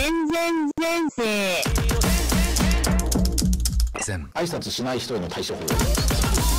全然前世挨拶しない人への対処法。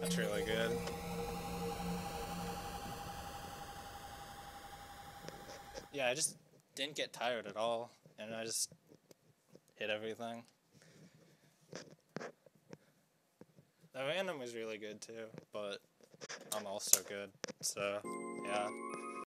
That's really good. Yeah, I just didn't get tired at all, and I just hit everything. The random was really good too, but I'm also good, so yeah.